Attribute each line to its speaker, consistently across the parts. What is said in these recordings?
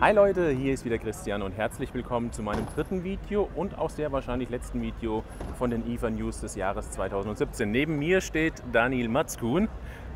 Speaker 1: Hi Leute, hier ist wieder Christian und herzlich willkommen zu meinem dritten Video und auch sehr wahrscheinlich letzten Video von den IFA News des Jahres 2017. Neben mir steht Daniel Matzkuhn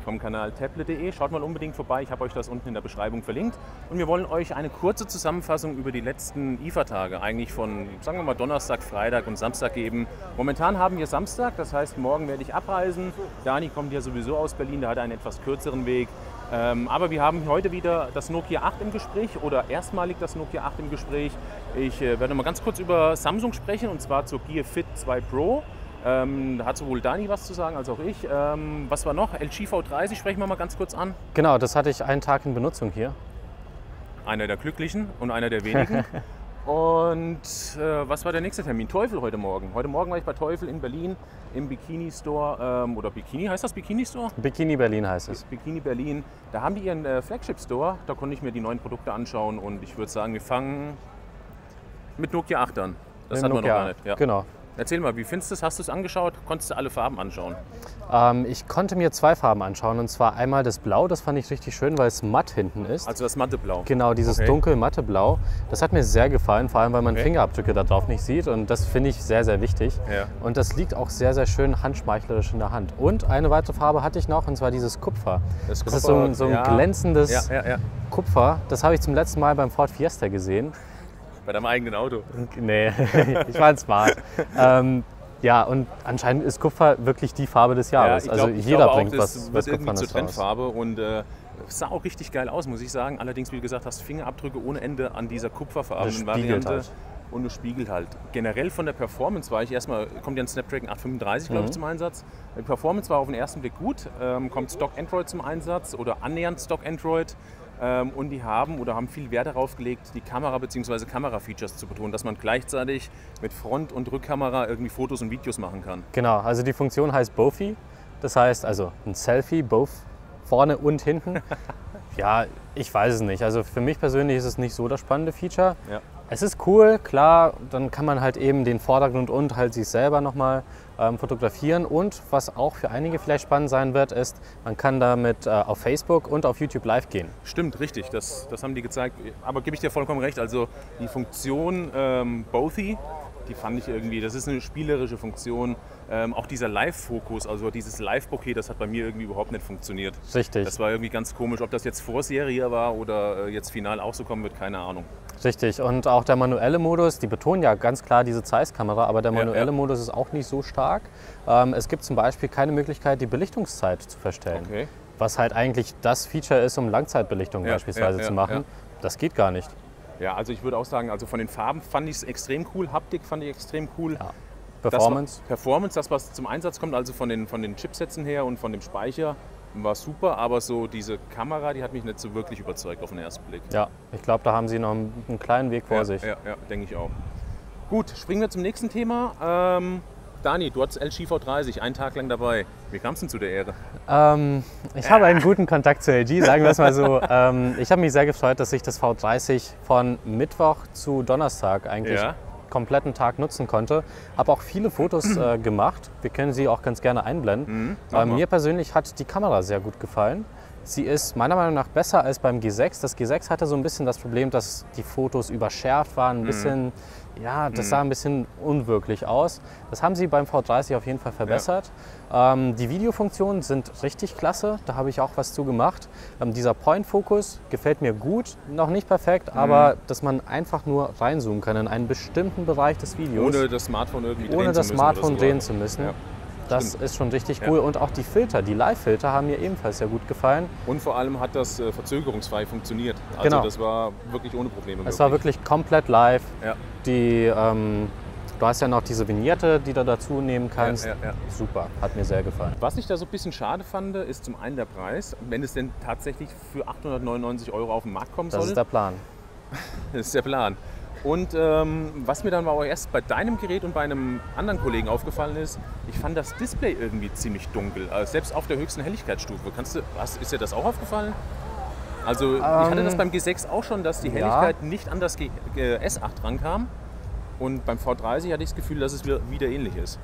Speaker 1: vom Kanal tablet.de. Schaut mal unbedingt vorbei, ich habe euch das unten in der Beschreibung verlinkt. Und wir wollen euch eine kurze Zusammenfassung über die letzten IFA-Tage, eigentlich von, sagen wir mal, Donnerstag, Freitag und Samstag geben. Momentan haben wir Samstag, das heißt, morgen werde ich abreisen. Dani kommt ja sowieso aus Berlin, der hat einen etwas kürzeren Weg. Ähm, aber wir haben heute wieder das Nokia 8 im Gespräch oder erstmalig das Nokia 8 im Gespräch. Ich äh, werde mal ganz kurz über Samsung sprechen und zwar zur Gear Fit 2 Pro. Ähm, da hat sowohl Dani was zu sagen als auch ich. Ähm, was war noch? LG V30 sprechen wir mal ganz kurz an.
Speaker 2: Genau, das hatte ich einen Tag in Benutzung hier.
Speaker 1: Einer der Glücklichen und einer der wenigen. Und äh, was war der nächste Termin? Teufel heute Morgen. Heute Morgen war ich bei Teufel in Berlin im Bikini Store ähm, oder Bikini, heißt das Bikini Store?
Speaker 2: Bikini Berlin heißt es.
Speaker 1: Bikini Berlin. Da haben die ihren äh, Flagship Store. Da konnte ich mir die neuen Produkte anschauen und ich würde sagen, wir fangen mit Nokia 8 an. Das
Speaker 2: Mit
Speaker 1: hatten wir noch gar nicht. Ja.
Speaker 2: Genau.
Speaker 1: Erzähl mal, wie findest du es? Hast du es angeschaut? Konntest du alle Farben anschauen?
Speaker 2: Ähm, ich konnte mir zwei Farben anschauen und zwar einmal das Blau, das fand ich richtig schön, weil es matt hinten ist.
Speaker 1: Also das Matteblau.
Speaker 2: Genau, dieses
Speaker 1: Okay.
Speaker 2: dunkel matte Blau. Das hat mir sehr gefallen, vor allem weil man
Speaker 1: Okay.
Speaker 2: Fingerabdrücke da drauf nicht sieht und das finde ich sehr, sehr wichtig.
Speaker 1: Ja.
Speaker 2: Und das liegt auch sehr, sehr schön handschmeichlerisch in der Hand. Und eine weitere Farbe hatte ich noch und zwar dieses Kupfer.
Speaker 1: Das
Speaker 2: Das ist so, ein- so ein
Speaker 1: ja.
Speaker 2: glänzendes
Speaker 1: ja.
Speaker 2: Kupfer. Das habe ich zum letzten Mal beim Ford Fiesta gesehen.
Speaker 1: Bei deinem eigenen Auto.
Speaker 2: Nee, ich war smart. ähm, ja, und anscheinend ist Kupfer wirklich die Farbe des Jahres.
Speaker 1: ich
Speaker 2: also
Speaker 1: glaub- ich
Speaker 2: jeder
Speaker 1: auch,
Speaker 2: bringt
Speaker 1: das
Speaker 2: was, was
Speaker 1: irgendwie zur
Speaker 2: Kupfernes raus.
Speaker 1: Trendfarbe und äh, es sah auch richtig geil aus, muss ich sagen. Allerdings, wie du gesagt hast, Fingerabdrücke ohne Ende an dieser kupferfarbenen Variante.
Speaker 2: halt.
Speaker 1: Und es spiegelt halt. Generell von der Performance war ich erstmal, kommt ja ein Snapdragon 835, glaube ich,
Speaker 2: Mhm.
Speaker 1: zum Einsatz. Die Performance war auf den ersten Blick gut. Ähm, kommt Stock Android zum Einsatz oder annähernd Stock Android. Ähm, und die haben oder haben viel Wert darauf gelegt, die Kamera bzw. Kamera-Features zu betonen, dass man gleichzeitig mit Front- und Rückkamera irgendwie Fotos und Videos machen kann.
Speaker 2: Genau, also die Funktion heißt Bofi. Das heißt also ein Selfie, both vorne und hinten. ja, ich weiß es nicht. Also für mich persönlich ist es nicht so das spannende Feature.
Speaker 1: Ja.
Speaker 2: Es ist cool, klar, dann kann man halt eben den Vordergrund und halt sich selber nochmal ähm, fotografieren. Und was auch für einige vielleicht spannend sein wird, ist, man kann damit äh, auf Facebook und auf YouTube live gehen.
Speaker 1: Stimmt, richtig, das, das haben die gezeigt. Aber gebe ich dir vollkommen recht, also die Funktion ähm, Bothy, die fand ich irgendwie, das ist eine spielerische Funktion. Ähm, auch dieser Live-Fokus, also dieses Live-Bokeh, das hat bei mir irgendwie überhaupt nicht funktioniert.
Speaker 2: Richtig.
Speaker 1: Das war irgendwie ganz komisch. Ob das jetzt Vorserie war oder äh, jetzt final auch so kommen wird, keine Ahnung.
Speaker 2: Richtig. Und auch der manuelle Modus, die betonen ja ganz klar diese Zeiss-Kamera, aber der
Speaker 1: Ja,
Speaker 2: manuelle
Speaker 1: ja.
Speaker 2: Modus ist auch nicht so stark. Ähm, es gibt zum Beispiel keine Möglichkeit, die Belichtungszeit zu verstellen.
Speaker 1: Okay.
Speaker 2: Was halt eigentlich das Feature ist, um Langzeitbelichtung
Speaker 1: Ja,
Speaker 2: beispielsweise
Speaker 1: ja,
Speaker 2: zu
Speaker 1: ja,
Speaker 2: machen.
Speaker 1: ja.
Speaker 2: Das geht gar nicht.
Speaker 1: Ja, also ich würde auch sagen, also von den Farben fand ich es extrem cool, Haptik fand ich extrem cool.
Speaker 2: Ja.
Speaker 1: Das
Speaker 2: Performance.
Speaker 1: war, Performance, das was zum Einsatz kommt, also von den, von den Chipsätzen her und von dem Speicher, war super, aber so diese Kamera, die hat mich nicht so wirklich überzeugt auf den ersten Blick.
Speaker 2: Ja, ich glaube, da haben sie noch einen, einen kleinen Weg vor
Speaker 1: ja,
Speaker 2: sich.
Speaker 1: Ja, ja denke ich auch. Gut, springen wir zum nächsten Thema. Ähm, Dani, du hattest LG V30, einen Tag lang dabei. Wie kam es denn zu der Ehre?
Speaker 2: Ähm, ich habe einen guten Kontakt zu LG, sagen wir es mal so. ähm, ich habe mich sehr gefreut, dass ich das V30 von Mittwoch zu Donnerstag eigentlich
Speaker 1: Ja.
Speaker 2: Kompletten Tag nutzen konnte. Habe auch viele Fotos äh, gemacht. Wir können sie auch ganz gerne einblenden.
Speaker 1: mach
Speaker 2: äh, mir persönlich hat die Kamera sehr gut gefallen. Sie ist meiner Meinung nach besser als beim G6. Das G6 hatte so ein bisschen das Problem, dass die Fotos überschärft waren, ein bisschen, ja, das sah ein bisschen unwirklich aus. Das haben sie beim V30 auf jeden Fall verbessert. Ähm, die Videofunktionen sind richtig klasse, da habe ich auch was zu gemacht. Ähm, dieser Point-Fokus gefällt mir gut, noch nicht perfekt, aber dass man einfach nur reinzoomen kann in einen bestimmten Bereich des Videos,
Speaker 1: Ohne das Smartphone irgendwie drehen
Speaker 2: ohne
Speaker 1: zu
Speaker 2: das
Speaker 1: müssen
Speaker 2: Smartphone
Speaker 1: oder so.
Speaker 2: drehen zu müssen.
Speaker 1: Ja,
Speaker 2: das
Speaker 1: stimmt.
Speaker 2: ist schon richtig
Speaker 1: Ja.
Speaker 2: cool. Und auch die Filter, die Live-Filter haben mir ebenfalls sehr gut gefallen.
Speaker 1: Und vor allem hat das äh, verzögerungsfrei funktioniert. Also
Speaker 2: Genau.
Speaker 1: das war wirklich ohne Probleme
Speaker 2: Es war
Speaker 1: möglich.
Speaker 2: wirklich komplett live.
Speaker 1: Ja.
Speaker 2: Die, ähm, du hast ja noch diese Vignette, die du dazu nehmen kannst.
Speaker 1: Ja, ja, ja.
Speaker 2: Super, hat mir sehr gefallen.
Speaker 1: Was ich da so ein bisschen schade fand, ist zum einen der Preis. Wenn es denn tatsächlich für 899 Euro auf den Markt kommen
Speaker 2: Das
Speaker 1: soll,
Speaker 2: ist der Plan.
Speaker 1: das ist der Plan. Und ähm, was mir dann aber auch erst bei deinem Gerät und bei einem anderen Kollegen aufgefallen ist, ich fand das Display irgendwie ziemlich dunkel, also selbst auf der höchsten Helligkeitsstufe. Kannst du, was, ist dir das auch aufgefallen? Also ich hatte das beim G6 auch schon, dass die
Speaker 2: ja.
Speaker 1: Helligkeit nicht an das G äh, S8 rankam. Und beim V30 hatte ich das Gefühl, dass es wieder, wieder ähnlich ist.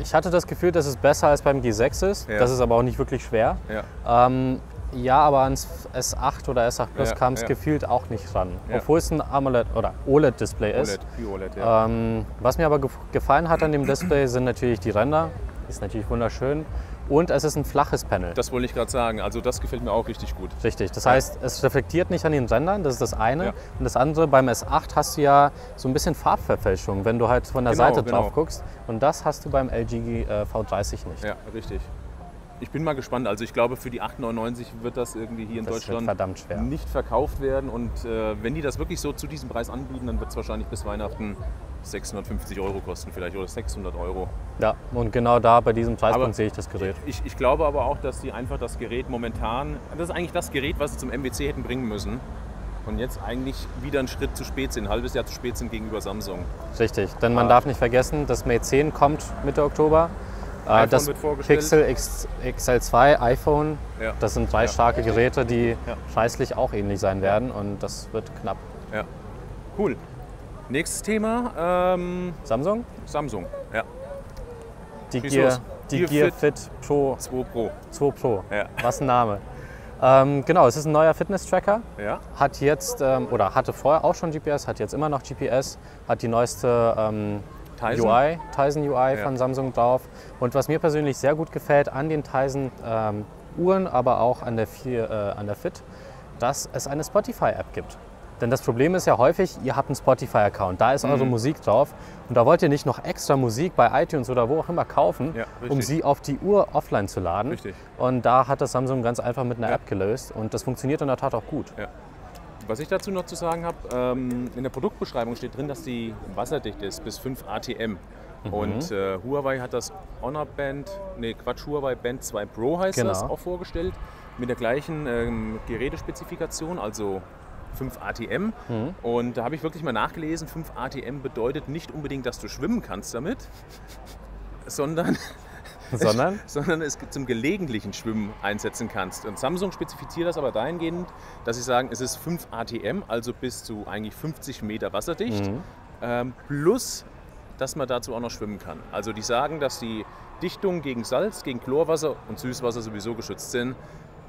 Speaker 2: Ich hatte das Gefühl, dass es besser als beim G6 ist.
Speaker 1: Ja.
Speaker 2: Das ist aber auch nicht wirklich schwer.
Speaker 1: Ja.
Speaker 2: Ähm, Ja, aber ans S8 oder S8 Plus
Speaker 1: Ja,
Speaker 2: kam es
Speaker 1: ja.
Speaker 2: gefühlt auch nicht ran.
Speaker 1: Ja.
Speaker 2: Obwohl es ein AMOLED oder OLED-Display ist.
Speaker 1: OLED, ja.
Speaker 2: Ähm, was mir aber gef gefallen hat an dem Display sind natürlich die Ränder. Ist natürlich wunderschön. Und es ist ein flaches Panel.
Speaker 1: Das wollte ich gerade sagen. Also das gefällt mir auch richtig gut.
Speaker 2: Richtig. Das heißt, es reflektiert nicht an den Rändern, das ist das eine. Und das andere, beim S8 hast du ja so ein bisschen Farbverfälschung, wenn du halt von der
Speaker 1: Genau,
Speaker 2: Seite
Speaker 1: genau.
Speaker 2: drauf guckst. Und das hast du beim LG äh, V30 nicht.
Speaker 1: Ja, richtig. Ich bin mal gespannt. Also ich glaube, für die 8,99 wird das irgendwie hier in
Speaker 2: Das
Speaker 1: Deutschland nicht verkauft werden. Und äh, wenn die das wirklich so zu diesem Preis anbieten, dann wird es wahrscheinlich bis Weihnachten 650 Euro kosten vielleicht oder 600 Euro.
Speaker 2: Ja, und genau da bei diesem Preispunkt sehe ich das Gerät.
Speaker 1: Ich, ich glaube aber auch, dass sie einfach das Gerät momentan, das ist eigentlich das Gerät, was sie zum MWC hätten bringen müssen. Und jetzt eigentlich wieder einen Schritt zu spät sind, ein halbes Jahr zu spät sind gegenüber Samsung.
Speaker 2: Richtig, denn man
Speaker 1: Ah.
Speaker 2: darf nicht vergessen, das Mate 10 kommt Mitte Oktober. Äh,
Speaker 1: iPhone
Speaker 2: das. Pixel X, XL2, iPhone,
Speaker 1: Ja.
Speaker 2: das sind drei
Speaker 1: Ja.
Speaker 2: starke Geräte, die
Speaker 1: Ja.
Speaker 2: preislich auch ähnlich sein werden und das wird knapp.
Speaker 1: Ja. Cool. Nächstes Thema, ähm,
Speaker 2: Samsung,
Speaker 1: Samsung. Ja.
Speaker 2: die,
Speaker 1: Schieß
Speaker 2: Gear,
Speaker 1: los.
Speaker 2: die
Speaker 1: Gear
Speaker 2: Gear
Speaker 1: Fit.
Speaker 2: Fit Pro
Speaker 1: 2 Pro.
Speaker 2: 2 Pro.
Speaker 1: Ja.
Speaker 2: Was ein Name. Ähm, genau, es ist ein neuer Fitness-Tracker.
Speaker 1: Ja.
Speaker 2: Hat jetzt, ähm, oder hatte vorher auch schon GPS, hat jetzt immer noch GPS, hat die neueste ähm,
Speaker 1: Tizen?
Speaker 2: UI, Tizen UI
Speaker 1: Ja.
Speaker 2: von Samsung drauf. Und was mir persönlich sehr gut gefällt an den Tizen ähm, Uhren, aber auch an der, vier, äh, an der Fit, dass es eine Spotify-App gibt. Denn das Problem ist ja häufig, ihr habt einen Spotify-Account, da ist eure
Speaker 1: Mhm.
Speaker 2: Musik drauf und da wollt ihr nicht noch extra Musik bei iTunes oder wo auch immer kaufen,
Speaker 1: Ja,
Speaker 2: um sie auf die Uhr offline zu laden.
Speaker 1: Richtig.
Speaker 2: Und da hat das Samsung ganz einfach mit einer
Speaker 1: Ja.
Speaker 2: App gelöst und das funktioniert in der Tat auch gut.
Speaker 1: Was ich dazu noch zu sagen habe, ähm, in der Produktbeschreibung steht drin, dass die wasserdicht ist bis 5 ATM.
Speaker 2: Mhm.
Speaker 1: Und äh, Huawei hat das Honor Band, nee Quatsch, Huawei Band 2 Pro heißt
Speaker 2: Genau.
Speaker 1: das, auch vorgestellt. Mit der gleichen ähm, Gerätespezifikation, also 5 ATM.
Speaker 2: Mhm.
Speaker 1: Und da habe ich wirklich mal nachgelesen, 5 ATM bedeutet nicht unbedingt, dass du schwimmen kannst damit, sondern
Speaker 2: Sondern?
Speaker 1: sondern es zum gelegentlichen Schwimmen einsetzen kannst. Und Samsung spezifiziert das aber dahingehend, dass sie sagen, es ist 5 ATM, also bis zu eigentlich 50 Meter wasserdicht,
Speaker 2: Mhm.
Speaker 1: ähm, plus, dass man dazu auch noch schwimmen kann. Also die sagen, dass die Dichtungen gegen Salz, gegen Chlorwasser und Süßwasser sowieso geschützt sind.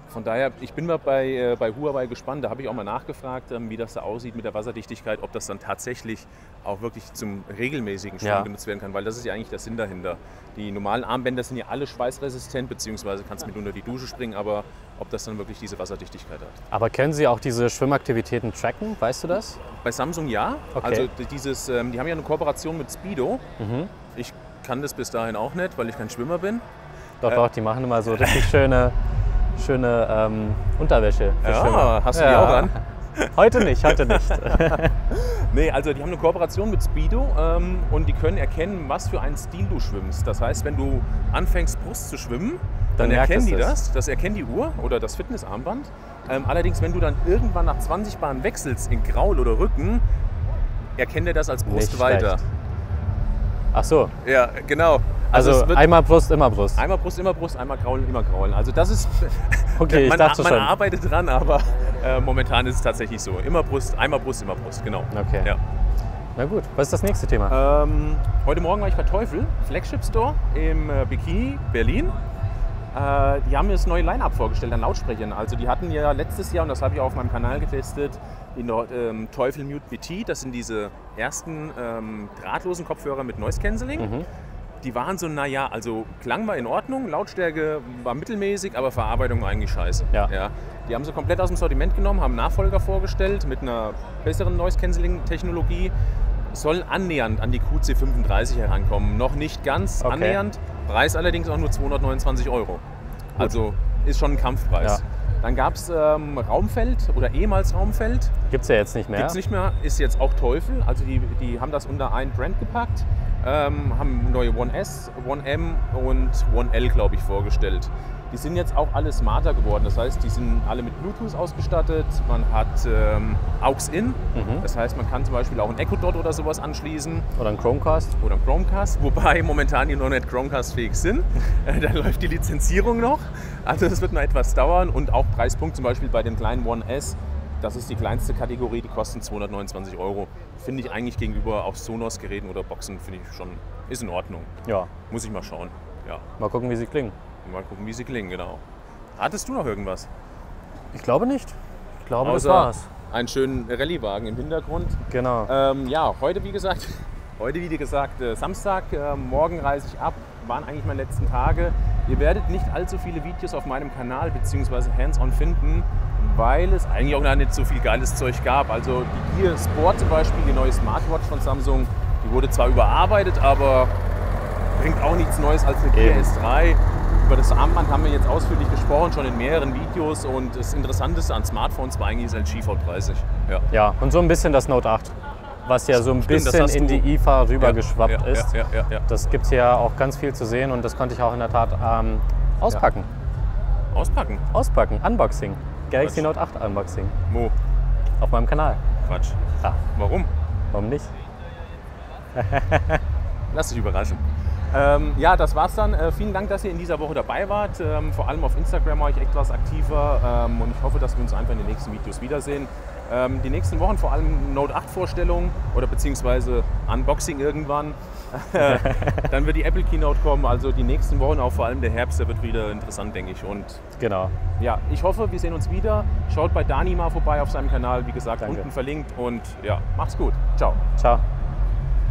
Speaker 1: Von daher, ich bin mal bei, äh, bei Huawei gespannt, da habe ich auch mal nachgefragt, ähm, wie das da aussieht mit der Wasserdichtigkeit, ob das dann tatsächlich auch wirklich zum regelmäßigen Schwimmen
Speaker 2: Ja.
Speaker 1: genutzt werden kann, weil das ist ja eigentlich der Sinn dahinter. Die normalen Armbänder sind ja alle schweißresistent, beziehungsweise kannst mit unter die Dusche springen, aber ob das dann wirklich diese Wasserdichtigkeit hat.
Speaker 2: Aber können Sie auch diese Schwimmaktivitäten tracken? Weißt du das?
Speaker 1: Bei Samsung ja.
Speaker 2: Okay.
Speaker 1: Also dieses, ähm, die haben ja eine Kooperation mit Speedo.
Speaker 2: Mhm.
Speaker 1: Ich kann das bis dahin auch nicht, weil ich kein Schwimmer bin.
Speaker 2: Doch,
Speaker 1: Äh.
Speaker 2: doch, die machen immer so richtig schöne, schöne ähm, Unterwäsche für
Speaker 1: Ja,
Speaker 2: Schwimmer.
Speaker 1: hast du die auch an?
Speaker 2: Heute nicht, heute nicht.
Speaker 1: Nee, also die haben eine Kooperation mit Speedo ähm, und die können erkennen, was für einen Stil du schwimmst. Das heißt, wenn du anfängst, Brust zu schwimmen, dann,
Speaker 2: Dann
Speaker 1: erkennen die
Speaker 2: das.
Speaker 1: das. Das erkennt die Uhr oder das Fitnessarmband. Ähm, allerdings, wenn du dann irgendwann nach 20 Bahnen wechselst in Graul oder Rücken, erkennt er das als Brust
Speaker 2: Nicht
Speaker 1: weiter.
Speaker 2: schlecht. Ach so,
Speaker 1: Ja, genau.
Speaker 2: Also,
Speaker 1: wird
Speaker 2: einmal Brust, immer Brust.
Speaker 1: einmal Brust, immer Brust, einmal Graulen, immer Graulen. Also das ist,
Speaker 2: Okay, ich
Speaker 1: man,
Speaker 2: dachte
Speaker 1: man
Speaker 2: schon.
Speaker 1: arbeitet dran, aber äh, momentan ist es tatsächlich so. Immer Brust, einmal Brust, immer Brust, genau.
Speaker 2: Okay.
Speaker 1: Ja.
Speaker 2: Na gut, was ist das nächste Thema?
Speaker 1: Ähm, heute Morgen war ich bei Teufel, Flagship Store im äh, Bikini, Berlin. Äh, die haben mir das neue Line-Up vorgestellt an Lautsprechern. Also die hatten ja letztes Jahr, und das habe ich auch auf meinem Kanal getestet, die ähm, Teufel Mute BT. Das sind diese ersten ähm, drahtlosen Kopfhörer mit Noise Cancelling.
Speaker 2: Mhm.
Speaker 1: Die waren so, naja, also Klang war in Ordnung, Lautstärke war mittelmäßig, aber Verarbeitung war eigentlich scheiße.
Speaker 2: Ja.
Speaker 1: Die haben sie komplett aus dem Sortiment genommen, haben Nachfolger vorgestellt mit einer besseren Noise-Canceling-Technologie. Sollen annähernd an die QC35 herankommen. Noch nicht ganz
Speaker 2: Okay.
Speaker 1: annähernd. Preis allerdings auch nur 229 Euro. Also ist schon ein Kampfpreis.
Speaker 2: Ja.
Speaker 1: Dann gab es ähm, Raumfeld oder ehemals Raumfeld.
Speaker 2: Gibt es ja jetzt nicht mehr.
Speaker 1: Gibt es nicht mehr, ist jetzt auch Teufel. Also die, die haben das unter einen Brand gepackt, ähm, haben neue One S, One M und One L, glaube ich, vorgestellt. Die sind jetzt auch alle smarter geworden. Das heißt, die sind alle mit Bluetooth ausgestattet. Man hat ähm, AUX-In.
Speaker 2: Mhm.
Speaker 1: Das heißt, man kann zum Beispiel auch ein Echo Dot oder sowas anschließen
Speaker 2: Oder ein Chromecast.
Speaker 1: oder ein Chromecast, wobei momentan die noch nicht Chromecast-fähig sind. Äh, da läuft die Lizenzierung noch. Also das wird noch etwas dauern und auch Preispunkt zum Beispiel bei dem kleinen One S. Das ist die kleinste Kategorie, die kosten 229 Euro. Finde ich eigentlich gegenüber auch Sonos-Geräten oder Boxen, finde ich schon, ist in Ordnung.
Speaker 2: Ja,
Speaker 1: Muss ich mal schauen. Ja,
Speaker 2: mal gucken, wie sie klingen.
Speaker 1: mal gucken, wie sie klingen, genau. Hattest du noch irgendwas?
Speaker 2: Ich glaube nicht. Ich glaube, das
Speaker 1: Außer
Speaker 2: war's.
Speaker 1: einen schönen Rallyewagen im Hintergrund.
Speaker 2: Genau.
Speaker 1: Ähm, ja, heute wie gesagt, heute wie gesagt äh, Samstag, äh, morgen reise ich ab, waren eigentlich meine letzten Tage. Ihr werdet nicht allzu viele Videos auf meinem Kanal bzw. Hands-on finden, weil es eigentlich auch noch nicht so viel geiles Zeug gab. Also die Gear Sport zum Beispiel, die neue Smartwatch von Samsung, die wurde zwar überarbeitet, aber bringt auch nichts Neues als eine Gear
Speaker 2: Eben.
Speaker 1: S3. Über das Armband haben wir jetzt ausführlich gesprochen, schon in mehreren Videos. Und das Interessanteste an Smartphones war eigentlich das LG V30. Ja.
Speaker 2: Ja, und so ein bisschen das Note 8, was ja so ein
Speaker 1: Stimmt,
Speaker 2: bisschen in die IFA rübergeschwappt
Speaker 1: ja,
Speaker 2: ist.
Speaker 1: Ja, ja, ja,
Speaker 2: Das gibt es ja auch ganz viel zu sehen und das konnte ich auch in der Tat ähm, auspacken.
Speaker 1: Auspacken.
Speaker 2: Auspacken, Unboxing. Galaxy
Speaker 1: Quatsch.
Speaker 2: Note 8 Unboxing
Speaker 1: Wo?
Speaker 2: auf meinem Kanal.
Speaker 1: Quatsch.
Speaker 2: Ja,
Speaker 1: Warum?
Speaker 2: warum nicht?
Speaker 1: Lass dich überraschen. Ähm, ja, das war's dann. Äh, vielen Dank, dass ihr in dieser Woche dabei wart. Ähm, vor allem auf Instagram war ich etwas aktiver ähm, und ich hoffe, dass wir uns einfach in den nächsten Videos wiedersehen. Ähm, die nächsten Wochen vor allem Note 8 Vorstellungen oder beziehungsweise Unboxing irgendwann. dann wird die Apple Keynote kommen. Also die nächsten Wochen, auch vor allem der Herbst, der wird wieder interessant, denke ich. Und
Speaker 2: Genau.
Speaker 1: ja, ich hoffe, wir sehen uns wieder. Schaut bei Dani mal vorbei auf seinem Kanal, wie gesagt,
Speaker 2: Danke.
Speaker 1: unten verlinkt. Und ja, macht's gut. Ciao.
Speaker 2: Ciao.